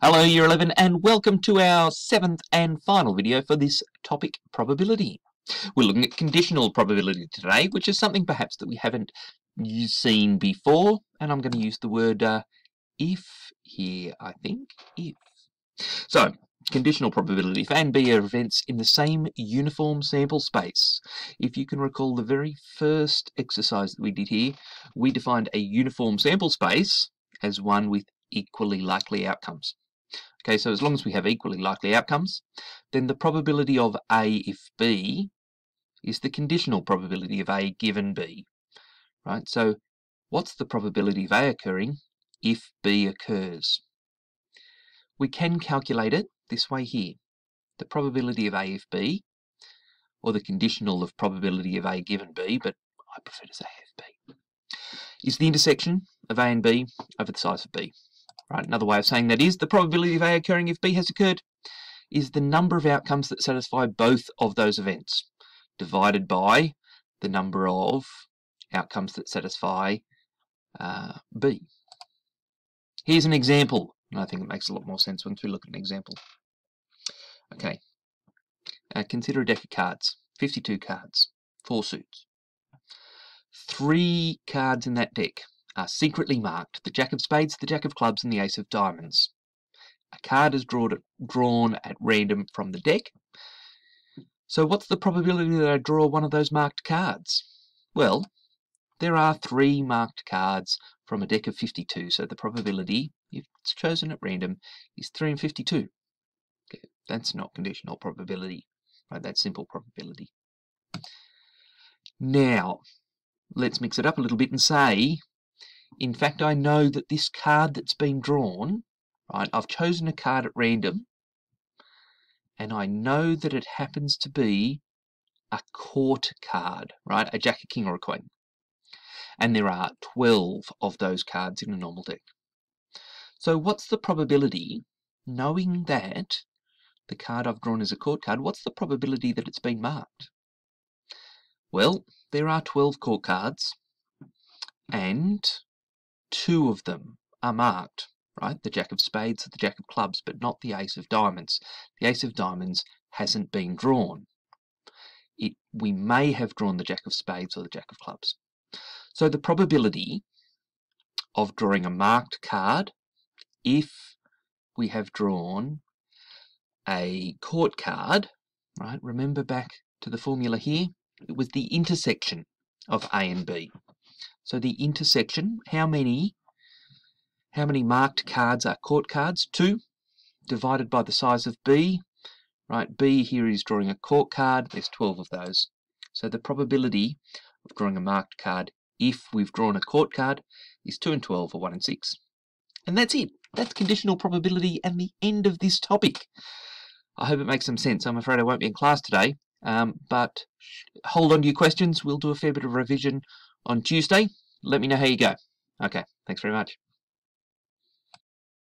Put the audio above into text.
Hello Year 11 and welcome to our seventh and final video for this topic probability. We're looking at conditional probability today which is something perhaps that we haven't seen before and I'm going to use the word uh, if here I think, if. So conditional probability if A and B are events in the same uniform sample space. If you can recall the very first exercise that we did here we defined a uniform sample space as one with equally likely outcomes. Okay, so as long as we have equally likely outcomes, then the probability of A if B is the conditional probability of A given B. Right, so what's the probability of A occurring if B occurs? We can calculate it this way here. The probability of A if B, or the conditional of probability of A given B, but I prefer to say A if B, is the intersection of A and B over the size of B. Right, another way of saying that is the probability of A occurring if B has occurred is the number of outcomes that satisfy both of those events divided by the number of outcomes that satisfy uh, B. Here's an example, and I think it makes a lot more sense once we look at an example. Okay, uh, consider a deck of cards, 52 cards, four suits. Three cards in that deck are secretly marked the Jack of Spades, the Jack of Clubs, and the Ace of Diamonds. A card is drawn at, drawn at random from the deck. So what's the probability that I draw one of those marked cards? Well, there are three marked cards from a deck of 52, so the probability, if it's chosen at random, is 3 in 52. Okay, that's not conditional probability, right? That's simple probability. Now, let's mix it up a little bit and say in fact, I know that this card that's been drawn, right, I've chosen a card at random, and I know that it happens to be a court card, right, a jack, a king, or a queen. And there are 12 of those cards in a normal deck. So what's the probability, knowing that the card I've drawn is a court card, what's the probability that it's been marked? Well, there are 12 court cards, and two of them are marked, right? The Jack of Spades the Jack of Clubs, but not the Ace of Diamonds. The Ace of Diamonds hasn't been drawn. It, we may have drawn the Jack of Spades or the Jack of Clubs. So the probability of drawing a marked card if we have drawn a court card, right? Remember back to the formula here? It was the intersection of A and B. So the intersection, how many, how many marked cards are court cards? Two, divided by the size of B. Right, B here is drawing a court card. There's 12 of those. So the probability of drawing a marked card if we've drawn a court card is 2 and 12 or 1 and 6. And that's it. That's conditional probability and the end of this topic. I hope it makes some sense. I'm afraid I won't be in class today, um, but hold on to your questions. We'll do a fair bit of revision on Tuesday. Let me know how you go. Okay, thanks very much.